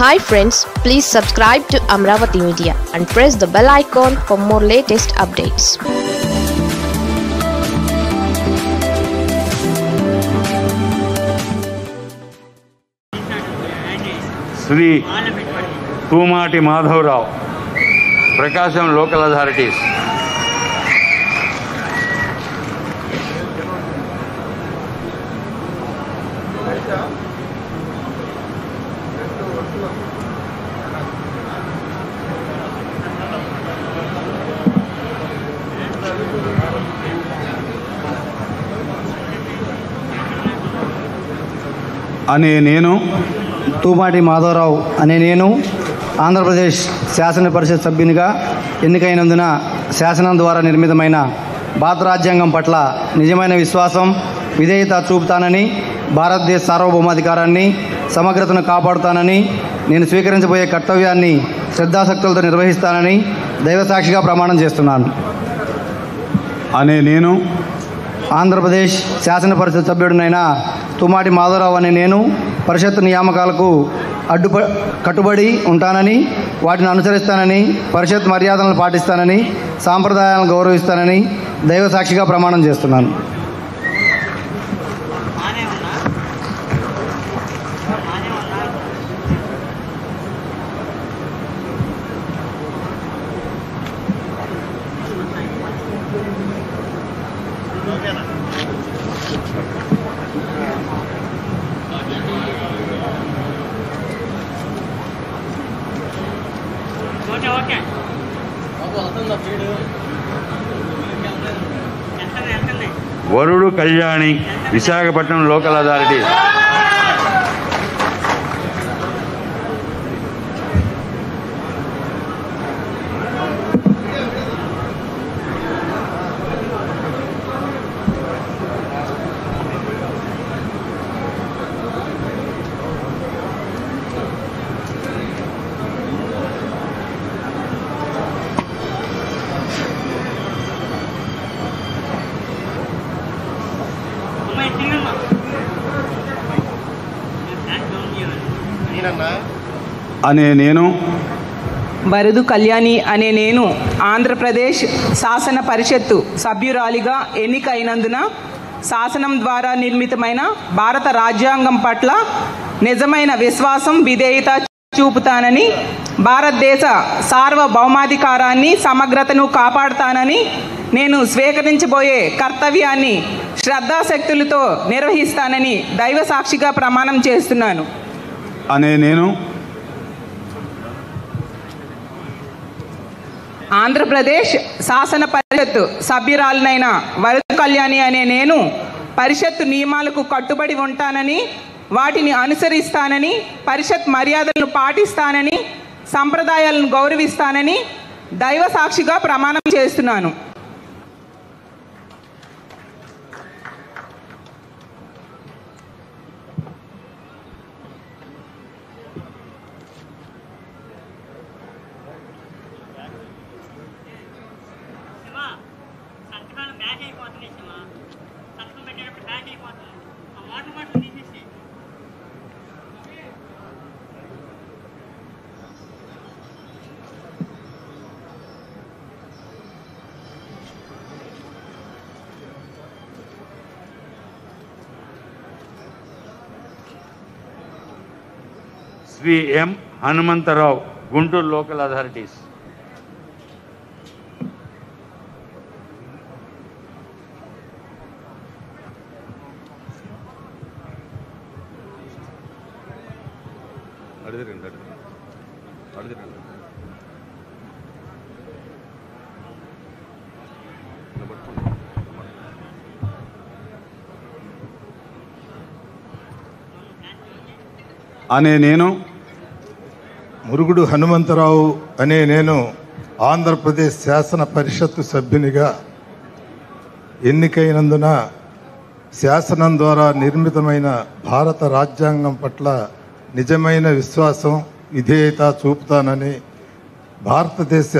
Hi friends, please subscribe to Amravati Media and press the bell icon for more latest updates. Sri Kumati Madhavrao, Prakasham Local Authorities. అనే నేను తూమాటి మాధవరావు అనే నేను ఆంధ్రప్రదేశ్ శాసన పరిషత్ సభ్యునిగా ఎన్నికైనందున శాసనం ద్వారా నిర్మితమైన భారత రాజ్యాంగం పట్ల నిజమైన విశ్వాసం విధేయత చూపుతానని భారతదేశ సార్వభౌమాధికారాన్ని సమగ్రతను కాపాడుతానని నేను స్వీకరించబోయే కర్తవ్యాన్ని శ్రద్ధాశక్తులతో నిర్వహిస్తానని దైవసాక్షిగా ప్రమాణం చేస్తున్నాను. అనే నేను ఆంధ్రప్రదేశ్ శాసన పరిషత్ సభ్యుడినైన తుమాటి మాధవరావు అనే నేను పరిషత్ నియామకాలకు అడ్డుప కట్టుబడి ఉంటానని వాటిని అనుసరిస్తానని పరిషత్ మర్యాదలను పాటిస్తానని సాంప్రదాయాలను గౌరవిస్తానని దైవ సాక్షిగా ప్రమాణం చేస్తున్నాను. వరుడు కళ్యాణి విశాఖపట్నం లోకల్ అథారిటీ. అనే నేను వరదు కళ్యాణి అనే నేను ఆంధ్రప్రదేశ్ శాసన పరిషత్తు సభ్యురాలిగా ఎన్నికైనందున శాసనం ద్వారా నిర్మితమైన భారత రాజ్యాంగం పట్ల నిజమైన విశ్వాసం విధేయత చూపుతానని భారతదేశ సార్వభౌమాధికారాన్ని సమగ్రతను కాపాడుతానని నేను స్వీకరించబోయే కర్తవ్యాన్ని శ్రద్ధాశక్తులతో నిర్వహిస్తానని దైవ సాక్షిగా ప్రమాణం చేస్తున్నాను. అనే నేను ఆంధ్రప్రదేశ్ శాసన పరిషత్ సభ్యురాలనైన వరద కళ్యాణి అనే నేను పరిషత్ నియమాలకు కట్టుబడి ఉంటానని వాటిని అనుసరిస్తానని పరిషత్ మర్యాదలను పాటిస్తానని సంప్రదాయాలను గౌరవిస్తానని దైవ సాక్షిగా ప్రమాణం చేస్తున్నాను. Shri M Hanumantharao Guntur local authorities. అనే నేను మురుగుడు హనుమంతరావు అనే నేను ఆంధ్రప్రదేశ్ శాసన పరిషత్తు సభ్యునిగా ఎన్నికైనందున శాసనం ద్వారా నిర్మితమైన భారత రాజ్యాంగం పట్ల నిజమైన విశ్వాసం విధేయత చూపుతానని భారతదేశ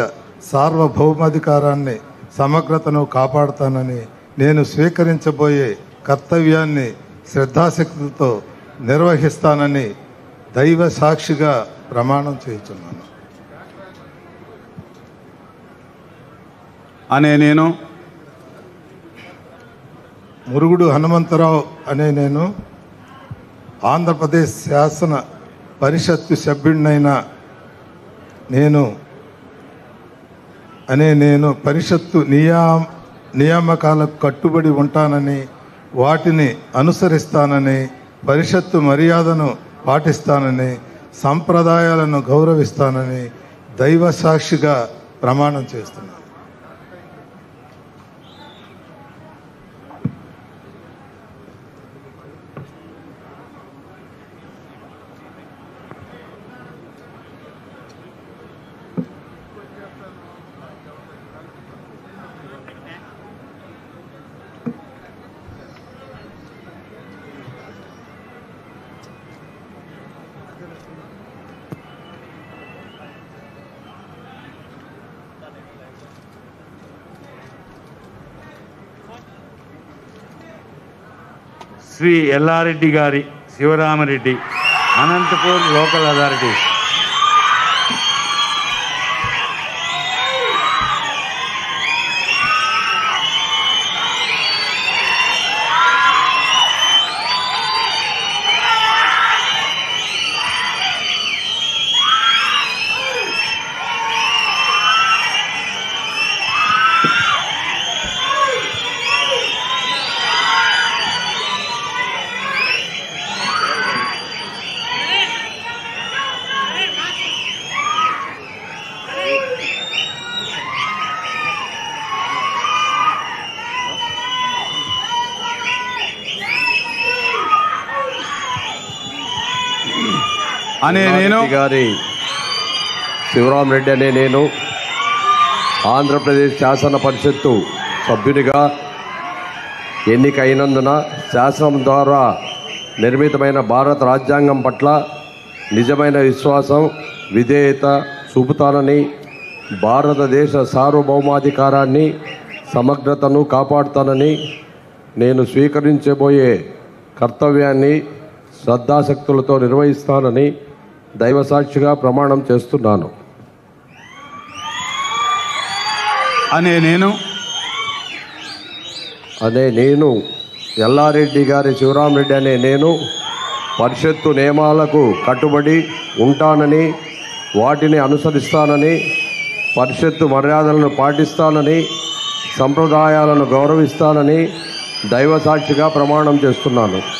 సార్వభౌమాధికారాన్ని సమగ్రతను కాపాడుతానని నేను స్వీకరించబోయే కర్తవ్యాన్ని శ్రద్ధాశక్తితో నిర్వహిస్తానని దైవ సాక్షిగా ప్రమాణం చేయుచున్నాను. అనే నేను మురుగుడు హనుమంతరావు అనే నేను ఆంధ్రప్రదేశ్ శాసన పరిషత్తు సభ్యుడినైన నేను అనే నేను పరిషత్తు నియా నియామకాలకు కట్టుబడి ఉంటానని వాటిని అనుసరిస్తానని పరిషత్తు మర్యాదను పాటిస్తానని సంప్రదాయాలను గౌరవిస్తానని దైవ సాక్షిగా ప్రమాణం చేస్తున్నాను శ్రీ ఎల్లారెడ్డి గారి శివరామరెడ్డి అనంతపూర్ లోకల్ అథారిటీ. అనే నేను. గారి శివరాం రెడ్డి అనే నేను ఆంధ్రప్రదేశ్ శాసన పరిషత్తు సభ్యునిగా ఎన్నికైనందున శాసనం ద్వారా నిర్మితమైన భారత రాజ్యాంగం పట్ల నిజమైన విశ్వాసం విధేయత చూపుతానని భారతదేశ సార్వభౌమాధికారాన్ని సమగ్రతను కాపాడుతానని నేను స్వీకరించబోయే కర్తవ్యాన్ని శ్రద్ధాశక్తులతో నిర్వహిస్తానని దైవసాక్షిగా ప్రమాణం చేస్తున్నాను. అనే నేను అనే నేను ఎల్లారెడ్డి గారి శివరామరెడ్డి అనే నేను పరిషత్తు నియమాలకు కట్టుబడి ఉంటానని వాటిని అనుసరిస్తానని పరిషత్తు మర్యాదలను పాటిస్తానని సంప్రదాయాలను గౌరవిస్తానని దైవసాక్షిగా ప్రమాణం చేస్తున్నాను.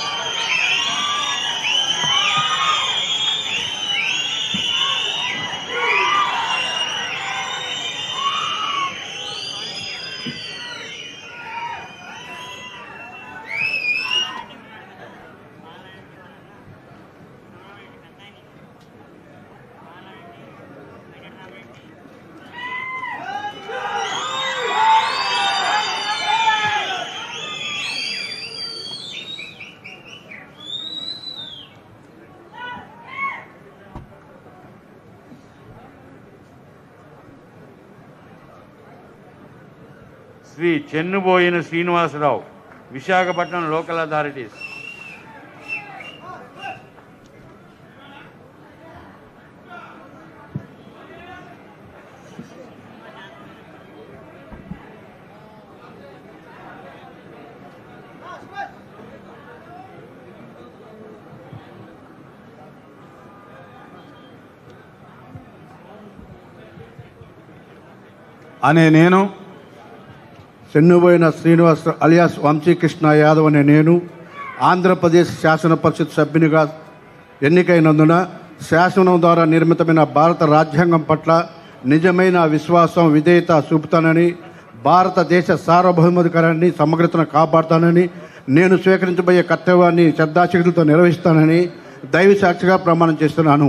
Shri Chennuboina Srinivasarao Visakhapatnam local authorities. అనే నేను చెన్నుబోయిన శ్రీనివాస్ అలియాస్ వంశీకృష్ణ యాదవ్ అనే నేను ఆంధ్రప్రదేశ్ శాసన పరిషత్ సభ్యునిగా ఎన్నికైనందున శాసనం ద్వారా నిర్మితమైన భారత రాజ్యాంగం పట్ల నిజమైన విశ్వాసం విధేయత చూపుతానని భారతదేశ సార్వభౌమాధికారాన్ని సమగ్రతను కాపాడుతానని నేను స్వీకరించబోయే కర్తవ్యాన్ని శ్రద్ధాశక్తులతో నిర్వహిస్తానని దైవ సాక్షిగా ప్రమాణం చేస్తున్నాను.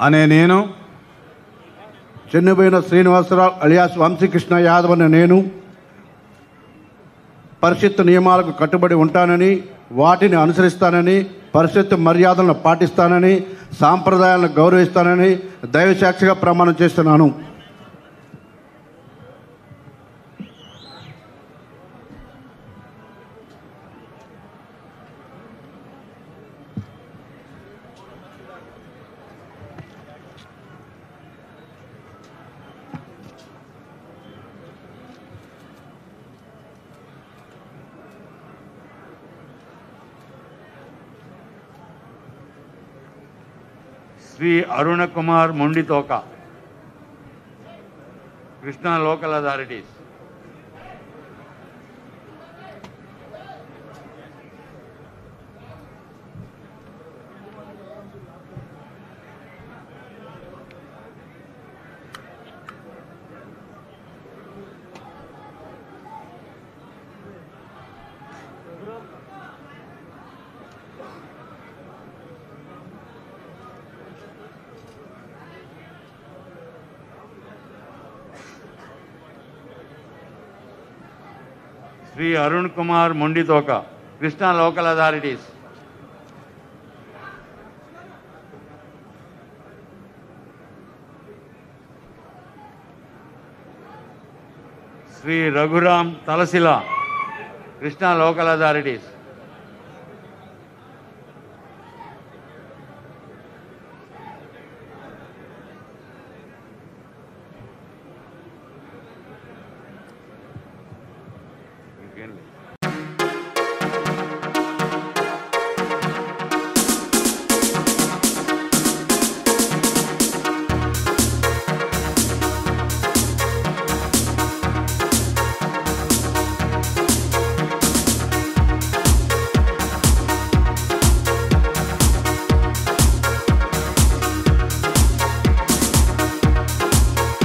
అనే నేను చెన్నుబోయిన శ్రీనివాసరావు అలియాస్ వంశీకృష్ణ యాదవ్ అనే నేను పరిషత్ నియమాలకు కట్టుబడి ఉంటానని వాటిని అనుసరిస్తానని పరిషత్ మర్యాదలను పాటిస్తానని సాంప్రదాయాలను గౌరవిస్తానని దైవసాక్షిగా ప్రమాణం చేస్తున్నాను. Shri Aruna Kumar Mondithoka. Krishna local authorities. Shri Arun Kumar Mondithoka Krishna local authorities. Shri Raghuram Talasila Krishna local authorities.